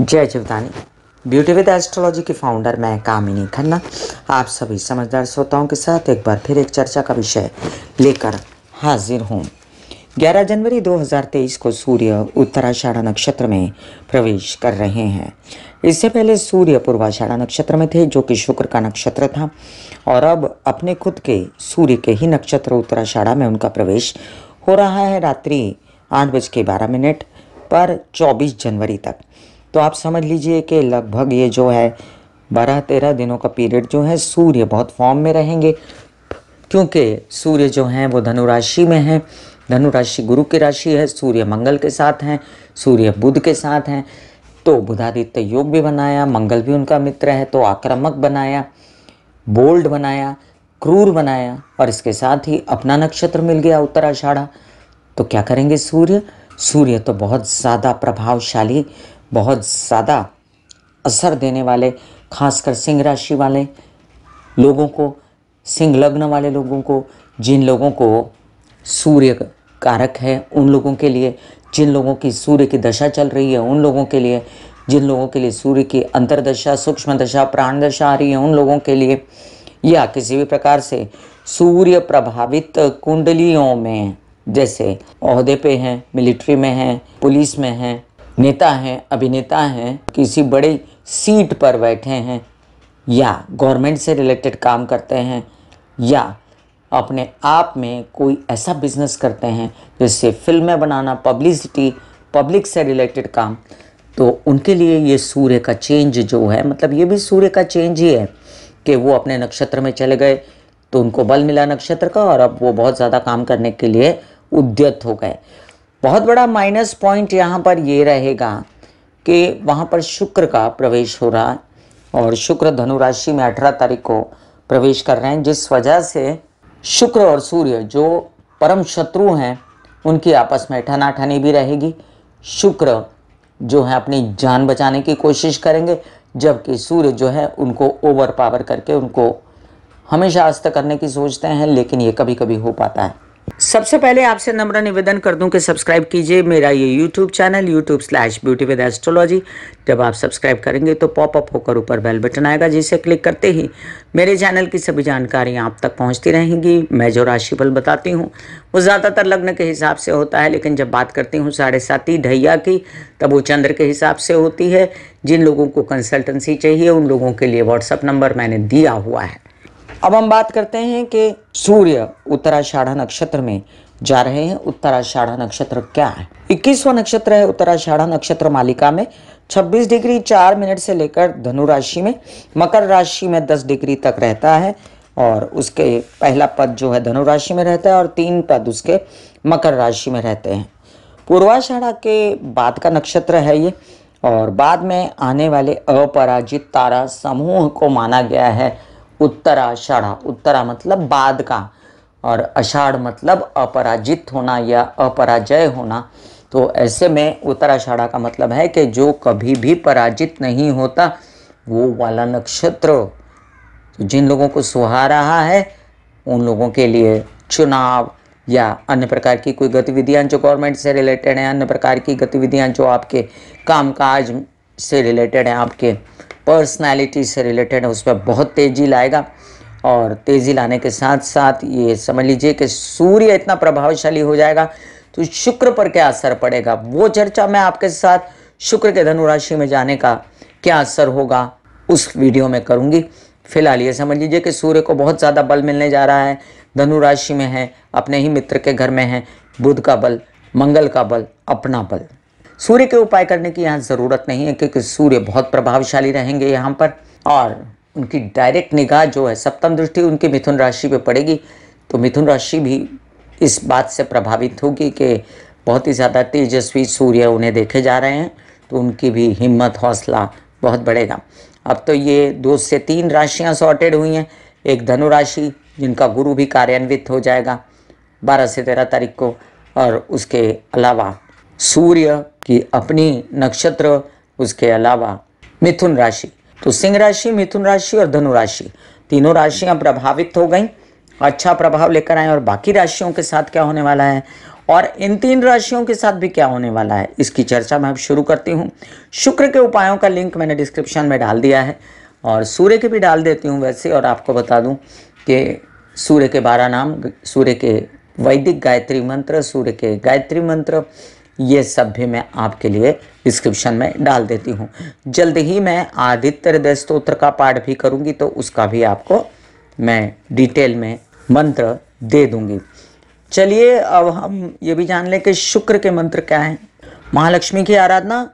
जय Jivdani beauty with astrology की founder मैं कामिनी खन्ना। आप सभी समझदार श्रोताओं के साथ एक बार फिर एक चर्चा का विषय लेकर हाजिर हूँ। 11 जनवरी 2023 को सूर्य उत्तराषाढ़ा नक्षत्र में प्रवेश कर रहे हैं। इससे पहले सूर्य पूर्वाषाढ़ा नक्षत्र में थे, जो कि शुक्र का नक्षत्र था। और अब अपने खुद के सूर्य के ही नक्षत्र उत्तराषाढ़ा में उनका प्रवेश हो रहा है। रात्रि आठ बज के बारह मिनट पर 24 जनवरी तक। तो आप समझ लीजिए कि लगभग ये जो है बारह तेरह दिनों का पीरियड जो है, सूर्य बहुत फॉर्म में रहेंगे। क्योंकि सूर्य जो हैं, वो धनु राशि में हैं। धनु राशि गुरु की राशि है, सूर्य मंगल के साथ हैं, सूर्य बुध के साथ हैं। तो बुधादित्य योग भी बनाया, मंगल भी उनका मित्र है तो आक्रामक बनाया, बोल्ड बनाया, क्रूर बनाया, और इसके साथ ही अपना नक्षत्र मिल गया उत्तराषाढ़ा। तो क्या करेंगे सूर्य? सूर्य तो बहुत ज़्यादा प्रभावशाली बहुत ज़्यादा असर देने वाले, खासकर सिंह राशि वाले लोगों को, सिंह लग्न वाले लोगों को, जिन लोगों को सूर्य कारक है, उन लोगों के लिए, जिन लोगों की सूर्य की दशा चल रही है, उन लोगों के लिए, जिन लोगों के लिए सूर्य की अंतरदशा, सूक्ष्म दशा, प्राण दशा आ रही है, उन लोगों के लिए या किसी भी प्रकार से सूर्य प्रभावित कुंडलियों में, जैसे अहदे पे हैं, मिलिट्री में हैं, पुलिस में हैं नेता हैं, अभिनेता हैं, किसी बड़े सीट पर बैठे हैं, या गवर्नमेंट से रिलेटेड काम करते हैं, या अपने आप में कोई ऐसा बिज़नेस करते हैं जैसे फ़िल्में बनाना पब्लिसिटी पब्लिक से रिलेटेड काम तो उनके लिए ये सूर्य का चेंज जो है मतलब ये भी सूर्य का चेंज ही है, कि वो अपने नक्षत्र में चले गए तो उनको बल मिला नक्षत्र का, और अब वो बहुत ज़्यादा काम करने के लिए उद्यत हो गए। बहुत बड़ा माइनस पॉइंट यहाँ पर ये रहेगा कि वहाँ पर शुक्र का प्रवेश हो रहा है और शुक्र धनु राशि में अठारह तारीख को प्रवेश कर रहे हैं, जिस वजह से शुक्र और सूर्य जो परम शत्रु हैं, उनकी आपस में ठनाठनी भी रहेगी। शुक्र जो है, अपनी जान बचाने की कोशिश करेंगे, जबकि सूर्य जो है, उनको ओवर पावर करके उनको हमेशा अस्त करने की सोचते हैं, लेकिन ये कभी कभी हो पाता है। सबसे पहले आपसे नम्र निवेदन कर दूँ कि सब्सक्राइब कीजिए मेरा ये YouTube channel YouTube slash beauty with astrology जब आप सब्सक्राइब करेंगे तो पॉपअप होकर ऊपर बेल बटन आएगा, जिसे क्लिक करते ही मेरे चैनल की सभी जानकारियाँ आप तक पहुँचती रहेंगी। मैं जो राशिफल बताती हूँ, वो ज़्यादातर लग्न के हिसाब से होता है, लेकिन जब बात करती हूँ साढ़े साती ढैया की, तब वो चंद्र के हिसाब से होती है। जिन लोगों को कंसल्टेंसी चाहिए, उन लोगों के लिए व्हाट्सअप नंबर मैंने दिया हुआ है। अब हम बात करते हैं कि सूर्य उत्तराषाढ़ा नक्षत्र में जा रहे हैं। उत्तराषाढ़ा नक्षत्र क्या है? इक्कीसवां नक्षत्र है उत्तराषाढ़ा नक्षत्र मालिका में। 26 डिग्री 4 मिनट से लेकर धनु राशि में। मकर राशि में 10 डिग्री तक रहता है और उसके पहला पद जो है धनु राशि में रहता है और तीन पद उसके मकर राशि में रहते हैं। पूर्वाषाढ़ा के बाद का नक्षत्र है ये और बाद में आने वाले अपराजित तारा समूह को माना गया है। उत्तराषाढ़ा उत्तरा मतलब बाद का। और अषाढ़ मतलब अपराजित होना या अपराजय होना। तो ऐसे में उत्तराषाढ़ा का मतलब है कि जो कभी भी पराजित नहीं होता, वो वाला नक्षत्र। तो जिन लोगों को सुहा रहा है, उन लोगों के लिए चुनाव या अन्य प्रकार की कोई गतिविधियाँ जो गवर्नमेंट से रिलेटेड हैं, अन्य प्रकार की गतिविधियाँ जो आपके कामकाज से रिलेटेड हैं, आपके पर्सनालिटी से रिलेटेड है, उसमें बहुत तेज़ी लाएगा। और तेज़ी लाने के साथ साथ ये समझ लीजिए कि सूर्य इतना प्रभावशाली हो जाएगा तो शुक्र पर क्या असर पड़ेगा? वो चर्चा मैं आपके साथ शुक्र के धनु राशि में जाने का क्या असर होगा, उस वीडियो में करूँगी। फ़िलहाल ये समझ लीजिए कि सूर्य को बहुत ज़्यादा बल मिलने जा रहा है, धनु राशि में है, अपने ही मित्र के घर में है, बुध का बल, मंगल का बल, अपना बल। सूर्य के उपाय करने की यहाँ ज़रूरत नहीं है, क्योंकि सूर्य बहुत प्रभावशाली रहेंगे यहाँ पर, और उनकी डायरेक्ट निगाह जो है, सप्तम दृष्टि उनकी मिथुन राशि पे पड़ेगी। तो मिथुन राशि भी इस बात से प्रभावित होगी कि बहुत ही ज़्यादा तेजस्वी सूर्य उन्हें देखे जा रहे हैं तो उनकी भी हिम्मत, हौसला बहुत बढ़ेगा। अब तो ये दो से तीन राशियाँ सॉर्टेड हुई हैं। एक धनु राशि, जिनका गुरु भी कार्यान्वित हो जाएगा बारह से तेरह तारीख को, और उसके अलावा सूर्य की अपनी नक्षत्र उसके अलावा मिथुन राशि। तो सिंह राशि, मिथुन राशि और धनु राशि, तीनों राशियाँ प्रभावित हो गई। अच्छा प्रभाव लेकर आए और बाकी राशियों के साथ क्या होने वाला है? और इन तीन राशियों के साथ भी क्या होने वाला है? इसकी चर्चा मैं अब शुरू करती हूँ। शुक्र के उपायों का लिंक मैंने डिस्क्रिप्शन में डाल दिया है और सूर्य के भी डाल देती हूँ वैसे और आपको बता दूँ कि सूर्य के बारह नाम, सूर्य के वैदिक गायत्री मंत्र, सूर्य के गायत्री मंत्र ये सब भी मैं आपके लिए डिस्क्रिप्शन में डाल देती हूँ। जल्द ही मैं आदित्य हृदय स्त्रोत्र का पाठ भी करूँगी तो उसका भी आपको मैं डिटेल में मंत्र दे दूँगी। चलिए, अब हम ये भी जान लें कि शुक्र के मंत्र क्या हैं? महालक्ष्मी की आराधना,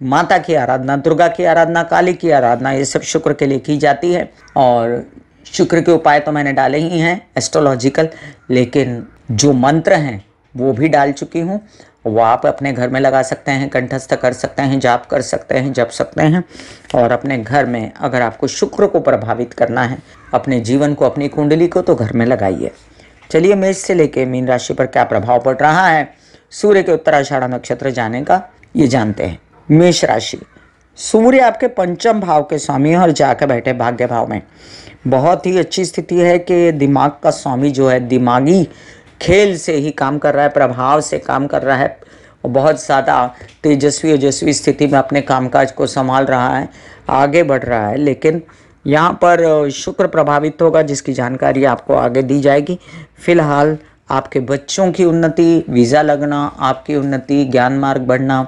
माता की आराधना, दुर्गा की आराधना, काली की आराधना, ये सब शुक्र के लिए की जाती है। और शुक्र के उपाय तो मैंने डाले ही हैं एस्ट्रोलॉजिकल लेकिन जो मंत्र हैं, वो भी डाल चुकी हूँ। वो आप अपने घर में लगा सकते हैं, कंठस्थ कर सकते हैं, जाप कर सकते हैं, जप सकते हैं। और अपने घर में अगर आपको शुक्र को प्रभावित करना है, अपने जीवन को, अपनी कुंडली को तो घर में लगाइए। चलिए मेष से लेके मीन राशि पर क्या प्रभाव पड़ रहा है? सूर्य के उत्तराषाढ़ा नक्षत्र जाने का ये जानते हैं। मेष राशि। सूर्य आपके पंचम भाव के स्वामी और जाकर बैठे भाग्य भाव में। बहुत ही अच्छी स्थिति है कि दिमाग का स्वामी जो है, दिमागी खेल से ही काम कर रहा है, प्रभाव से काम कर रहा है। बहुत ज़्यादा तेजस्वी ओजस्वी स्थिति में अपने कामकाज को संभाल रहा है, आगे बढ़ रहा है। लेकिन यहाँ पर शुक्र प्रभावित होगा, जिसकी जानकारी आपको आगे दी जाएगी। फ़िलहाल आपके बच्चों की उन्नति, वीज़ा लगना, आपकी उन्नति, ज्ञान मार्ग बढ़ना,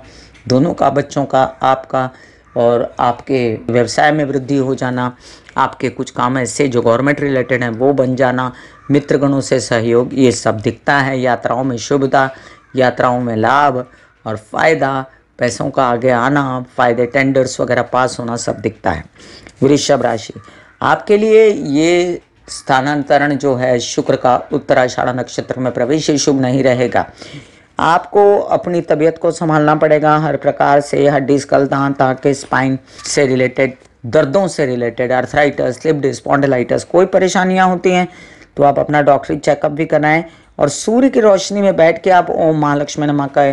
दोनों का, बच्चों का, आपका और आपके व्यवसाय में वृद्धि हो जाना, आपके कुछ काम ऐसे जो गवर्नमेंट रिलेटेड हैं, वो बन जाना, मित्रगणों से सहयोग, ये सब दिखता है, यात्राओं में शुभता, यात्राओं में लाभ और फ़ायदा, पैसों का आगे आना, फ़ायदे टेंडर्स वगैरह पास होना सब दिखता है। वृषभ राशि, आपके लिए ये स्थानांतरण जो है शुक्र का उत्तराषाढ़ा नक्षत्र में प्रवेश शुभ नहीं रहेगा। आपको अपनी तबीयत को संभालना पड़ेगा। हर प्रकार से हड्डी स्कल दांत के स्पाइन से रिलेटेड दर्दों से रिलेटेड अर्थराइटस स्लिप स्पॉन्डिलाइटिस कोई परेशानियाँ होती हैं तो आप अपना डॉक्टरी चेकअप भी कराएँ और सूर्य की रोशनी में बैठ के आप ओम महालक्ष्मी नमा का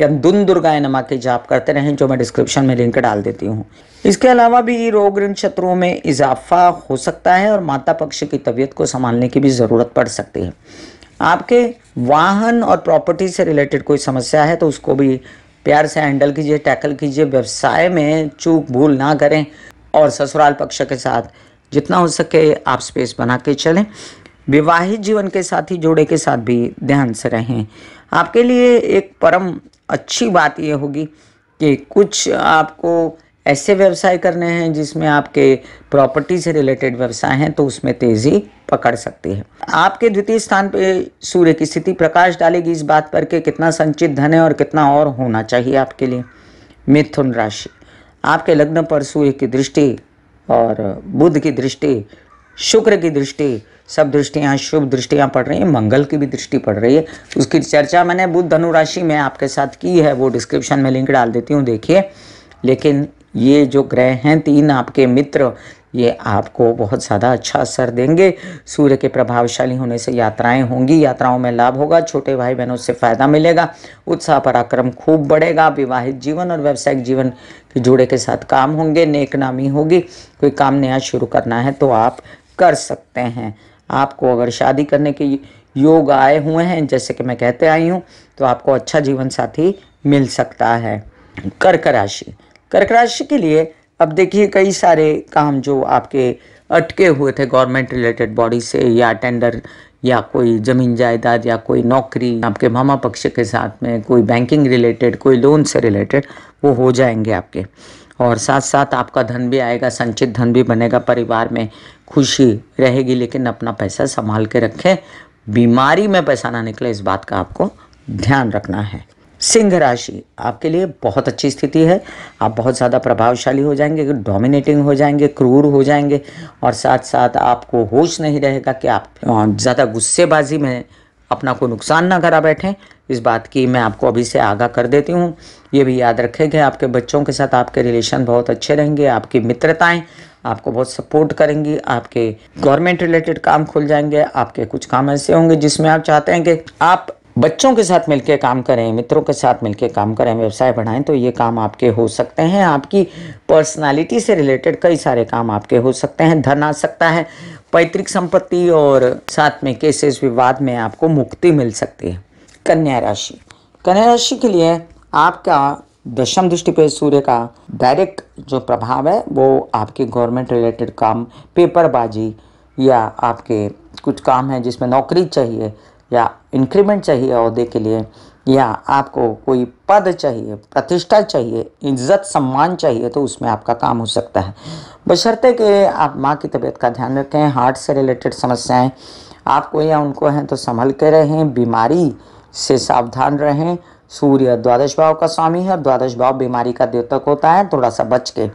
या दुन दुर्गाए नमा के जाप करते रहें, जो मैं डिस्क्रिप्शन में लिंक डाल देती हूँ। इसके अलावा भी रोग ऋण शत्रुओं में इजाफा हो सकता है और माता पक्ष की तबीयत को संभालने की भी ज़रूरत पड़ सकती है। आपके वाहन और प्रॉपर्टी से रिलेटेड कोई समस्या है तो उसको भी प्यार से हैंडल कीजिए टैकल कीजिए, व्यवसाय में चूक भूल ना करें और ससुराल पक्ष के साथ जितना हो सके आप स्पेस बना के चलें। विवाहित जीवन के साथ ही जोड़े के साथ भी ध्यान से रहें। आपके लिए एक परम अच्छी बात यह होगी कि कुछ आपको ऐसे व्यवसाय करने हैं जिसमें आपके प्रॉपर्टी से रिलेटेड व्यवसाय हैं तो उसमें तेज़ी पकड़ सकती है। आपके द्वितीय स्थान पे सूर्य की स्थिति प्रकाश डालेगी, इस बात पर कि कितना संचित धन है और कितना और होना चाहिए आपके लिए। मिथुन राशि, आपके लग्न पर सूर्य की दृष्टि और बुध की दृष्टि, शुक्र की दृष्टि, सब दृष्टियाँ, शुभ दृष्टियाँ पड़ रही हैं, मंगल की भी दृष्टि पड़ रही है। उसकी चर्चा मैंने बुद्ध धनुराशि में आपके साथ की है, वो डिस्क्रिप्शन में लिंक डाल देती हूँ, देखिए। लेकिन ये जो ग्रह हैं, तीन आपके मित्र, ये आपको बहुत ज़्यादा अच्छा असर देंगे। सूर्य के प्रभावशाली होने से यात्राएँ होंगी, यात्राओं में लाभ होगा, छोटे भाई बहनों से फ़ायदा मिलेगा, उत्साह, पराक्रम खूब बढ़ेगा, विवाहित जीवन और व्यावसायिक जीवन के जोड़े के साथ काम होंगे, नेक नामी होगी, कोई काम नया शुरू करना है तो आप कर सकते हैं। आपको अगर शादी करने के योग आए हुए हैं, जैसे कि मैं कहते आई हूँ तो आपको अच्छा जीवन साथी मिल सकता है। कर्क राशि कर्क राशि के लिए, अब देखिए कई सारे काम जो आपके अटके हुए थे गवर्नमेंट रिलेटेड बॉडी से, या टेंडर या कोई ज़मीन जायदाद, या कोई नौकरी, आपके मामा पक्ष के साथ में कोई बैंकिंग रिलेटेड कोई लोन से रिलेटेड वो हो जाएँगे आपके। और साथ साथ आपका धन भी आएगा, संचित धन भी बनेगा, परिवार में खुशी रहेगी, लेकिन अपना पैसा संभाल के रखें। बीमारी में पैसा ना निकले, इस बात का आपको ध्यान रखना है। सिंह राशि आपके लिए बहुत अच्छी स्थिति है। आप बहुत ज़्यादा प्रभावशाली हो जाएँगे डोमिनेटिंग हो जाएँगे, क्रूर हो जाएँगे और साथ साथ आपको होश नहीं रहेगा कि आप ज़्यादा गुस्सेबाजी में अपना को नुकसान ना करा बैठें। इस बात की मैं आपको अभी से आगाह कर देती हूँ। ये भी याद रखेंगे, आपके बच्चों के साथ आपके रिलेशन बहुत अच्छे रहेंगे, आपकी मित्रताएँ आपको बहुत सपोर्ट करेंगी, आपके गवर्नमेंट रिलेटेड काम खुल जाएँगे, आपके कुछ काम ऐसे होंगे जिसमें आप चाहते हैं कि आप बच्चों के साथ मिलकर काम करें, मित्रों के साथ मिलकर काम करें, व्यवसाय बढ़ाएँ तो ये काम आपके हो सकते हैं। आपकी पर्सनालिटी से रिलेटेड कई सारे काम आपके हो सकते हैं। धन आ सकता है, पैतृक संपत्ति और साथ में केसेस विवाद में आपको मुक्ति मिल सकती है। कन्या राशि। कन्या राशि के लिए आपका दशम दृष्टि पे सूर्य का डायरेक्ट जो प्रभाव है, वो आपके गवर्नमेंट रिलेटेड काम पेपरबाजी या आपके कुछ काम है जिसमें नौकरी चाहिए या इंक्रीमेंट चाहिए अहदे के लिए, या आपको कोई पद चाहिए, प्रतिष्ठा चाहिए, इज़्ज़त, सम्मान चाहिए तो उसमें आपका काम हो सकता है। बशर्ते कि आप माँ की तबीयत का ध्यान रखें हार्ट से रिलेटेड समस्याएँ आपको या उनको हैं तो संभल के रहें, बीमारी से सावधान रहें सूर्य द्वादश भाव का स्वामी है और द्वादश भाव बीमारी का द्योतक होता है, थोड़ा सा बच के।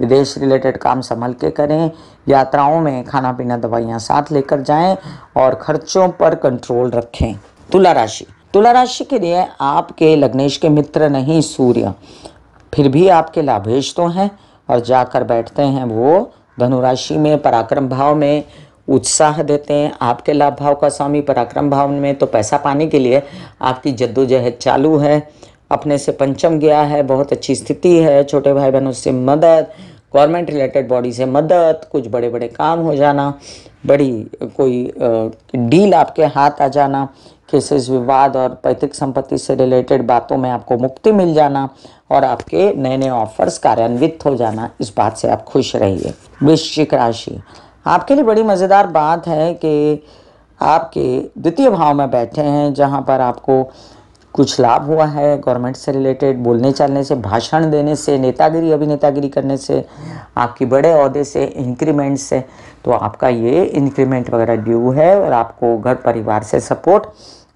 विदेश रिलेटेड काम संभल के करें, यात्राओं में खाना पीना दवाइयाँ साथ लेकर जाएँ और खर्चों पर कंट्रोल रखें। तुला राशि। तुला राशि के लिए आपके लग्नेश के मित्र नहीं सूर्य। फिर भी आपके लाभेश तो हैं और जाकर बैठते हैं वो धनुराशि में, पराक्रम भाव में उत्साह देते हैं, आपके लाभ भाव का स्वामी पराक्रम भाव में तो पैसा पाने के लिए आपकी जद्दोजहद चालू है, अपने से पंचम गया है, बहुत अच्छी स्थिति है, छोटे भाई बहनों से मदद गवर्नमेंट रिलेटेड बॉडी से मदद, कुछ बड़े बड़े काम हो जाना, बड़ी, कोई डील आपके हाथ आ जाना केसेस विवाद और पैतृक संपत्ति से रिलेटेड बातों में आपको मुक्ति मिल जाना और आपके नए नए ऑफर्स कार्यान्वित हो जाना, इस बात से आप खुश रहिए। वृश्चिक राशि आपके लिए बड़ी मज़ेदार बात है कि आपके द्वितीय भाव में बैठे हैं, जहाँ पर आपको कुछ लाभ हुआ है गवर्नमेंट से रिलेटेड बोलने चलने से, भाषण देने से, नेतागिरी, अभिनेतागिरी करने से, आपकी बड़े अहदे से इंक्रीमेंट से तो आपका ये इंक्रीमेंट वगैरह ड्यू है और आपको घर परिवार से सपोर्ट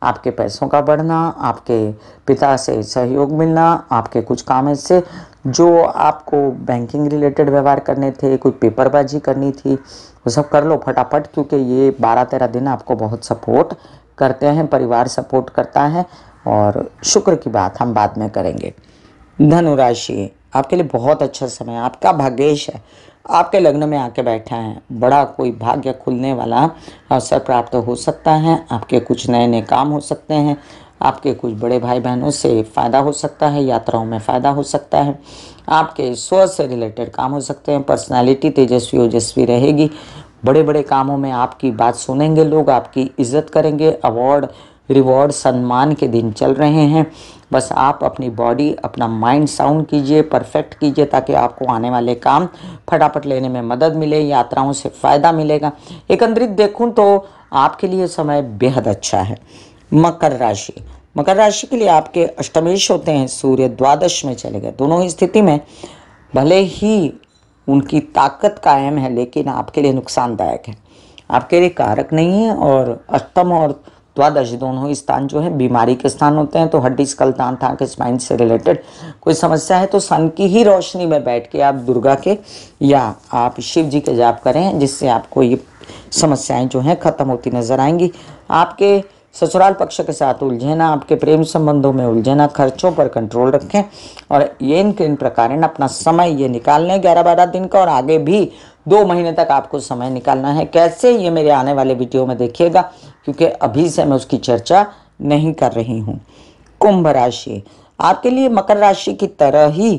आपके पैसों का बढ़ना, आपके पिता से सहयोग मिलना, आपके कुछ काम से जो आपको बैंकिंग रिलेटेड व्यवहार करने थे, कोई पेपरबाजी करनी थी, वो सब कर लो फटाफट क्योंकि ये बारह तेरह दिन आपको बहुत सपोर्ट करते हैं, परिवार सपोर्ट करता है और शुक्र की बात हम बाद में करेंगे। धनु राशि आपके लिए बहुत अच्छा समय आपका भाग्यश है। आपके लग्न में आके बैठा है। बड़ा कोई भाग्य खुलने वाला अवसर प्राप्त हो सकता है। आपके कुछ नए नए काम हो सकते हैं। आपके कुछ बड़े भाई बहनों से फ़ायदा हो सकता है। यात्राओं में फ़ायदा हो सकता है। आपके स्व से रिलेटेड काम हो सकते हैं। पर्सनालिटी तेजस्वी ओजस्वी रहेगी। बड़े बड़े कामों में आपकी बात सुनेंगे लोग, आपकी इज़्ज़त करेंगे। अवार्ड रिवॉर्ड सम्मान के दिन चल रहे हैं। बस आप अपनी बॉडी, अपना माइंड साउंड कीजिए, परफेक्ट कीजिए ताकि आपको आने वाले काम फटाफट लेने में मदद मिले, यात्राओं से फ़ायदा मिलेगा। एकंद्रित देखूँ तो आपके लिए समय बेहद अच्छा है। मकर राशि। मकर राशि के लिए आपके अष्टमेश होते हैं, सूर्य द्वादश में चले गए। दोनों ही स्थिति में भले ही उनकी ताकत कायम है, लेकिन आपके लिए नुकसानदायक है। आपके लिए कारक नहीं है और अष्टम और द्वादश दोनों स्थान जो है, बीमारी के स्थान होते हैं तो हड्डी स्कल तान था के स्पाइन से रिलेटेड कोई समस्या है तो सन की ही रोशनी में बैठ के आप दुर्गा के या आप शिव जी के जाप करें, जिससे आपको ये समस्याएँ जो हैं, ख़त्म होती नज़र आएँगी। आपके ससुराल पक्ष के साथ उलझना, आपके प्रेम संबंधों में उलझना, खर्चों पर कंट्रोल रखें, और ये इन किन प्रकार अपना समय ये निकाल लें ग्यारह बारह दिन का, और आगे भी दो महीने तक आपको समय निकालना है। कैसे, ये मेरे आने वाले वीडियो में देखिएगा। क्योंकि अभी से मैं उसकी चर्चा नहीं कर रही हूँ। कुंभ राशि। आपके लिए मकर राशि की तरह ही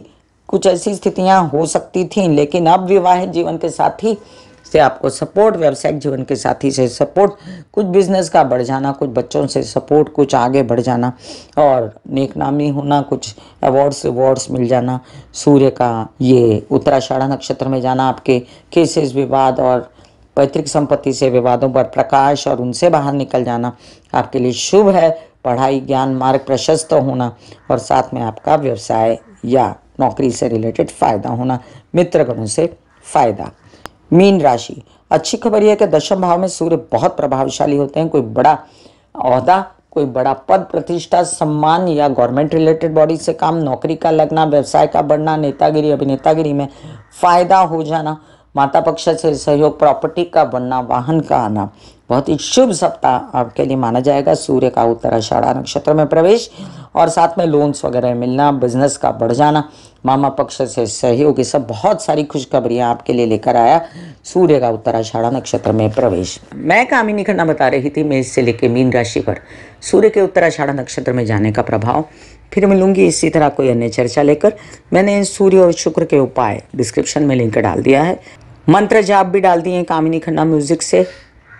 कुछ ऐसी स्थितियाँ हो सकती थीं, लेकिन अब विवाहित जीवन के साथ ही से आपको सपोर्ट व्यावसायिक जीवन के साथी से सपोर्ट कुछ बिज़नेस का बढ़ जाना, कुछ बच्चों से सपोर्ट कुछ आगे बढ़ जाना, और नेकनामी होना, कुछ अवार्ड्स अवार्ड्स मिल जाना, सूर्य का ये उत्तराषाढ़ा नक्षत्र में जाना, आपके केसेस विवाद और पैतृक संपत्ति से विवादों पर प्रकाश और उनसे बाहर निकल जाना आपके लिए शुभ है। पढ़ाई, ज्ञान, मार्ग प्रशस्त होना और साथ में आपका व्यवसाय या नौकरी से रिलेटेड फ़ायदा होना, मित्रगणों से फ़ायदा। मीन राशि। अच्छी खबर यह कि दशम भाव में सूर्य बहुत प्रभावशाली होते हैं। कोई बड़ा अहदा कोई बड़ा पद प्रतिष्ठा, सम्मान या गवर्नमेंट रिलेटेड बॉडी से काम, नौकरी का लगना, व्यवसाय का बढ़ना, नेतागिरी, अभिनेतागिरी में फ़ायदा हो जाना। माता पक्ष से सहयोग प्रॉपर्टी का बनना, वाहन का आना, बहुत ही शुभ सप्ताह आपके लिए माना जाएगा। सूर्य का उत्तराषाढ़ा नक्षत्र में प्रवेश और साथ में लोन्स वगैरह मिलना बिज़नेस का बढ़ जाना, मामा पक्ष से सहयोग, ये सब बहुत सारी खुशखबरियाँ आपके लिए लेकर आया। सूर्य का उत्तराषाढ़ा नक्षत्र में प्रवेश। मैं कामिनी खन्ना बता रही थी, मेष से लेकर मीन राशि पर। सूर्य के उत्तराषाढ़ा नक्षत्र में जाने का प्रभाव। फिर मिलूँगी इसी तरह कोई अन्य चर्चा लेकर। मैंने सूर्य और शुक्र के उपाय डिस्क्रिप्शन में लिंक डाल दिया है। मंत्र जाप भी डाल दिए कामिनी खन्ना म्यूज़िक से।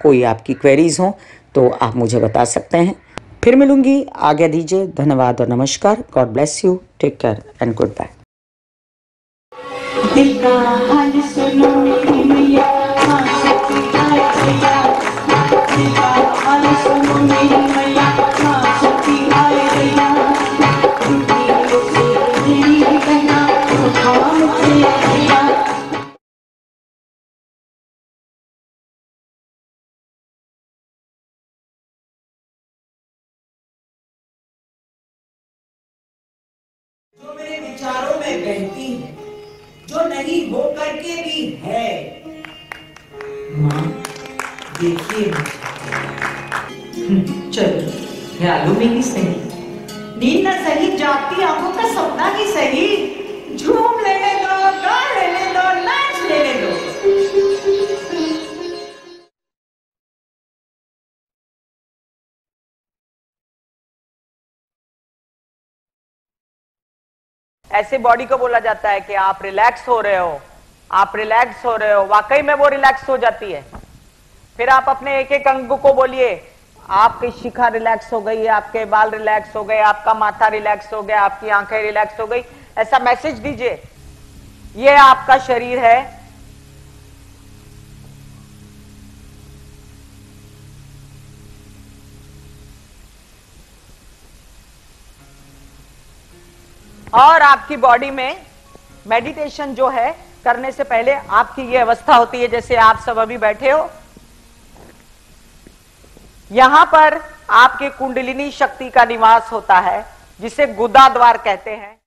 कोई आपकी क्वेरीज हो तो आप मुझे बता सकते हैं। फिर मिलूँगी। आगे दीजिए। धन्यवाद और नमस्कार। God bless you take care and goodbye ऐसे बॉडी को बोला जाता है कि आप रिलैक्स हो रहे हो, आप रिलैक्स हो रहे हो, वाकई में वो रिलैक्स हो जाती है। फिर आप अपने एक एक अंग को बोलिए आपकी शिखा रिलैक्स हो गई आपके बाल रिलैक्स हो गए, आपका माथा रिलैक्स हो गया, आपकी आँखें रिलैक्स हो गई। ऐसा मैसेज दीजिए, ये आपका शरीर है और आपकी बॉडी में मेडिटेशन जो है, करने से पहले आपकी ये अवस्था होती है, जैसे आप सब अभी बैठे हो। यहाँ पर आपके कुंडलिनी शक्ति का निवास होता है, जिसे गुदा द्वार कहते हैं।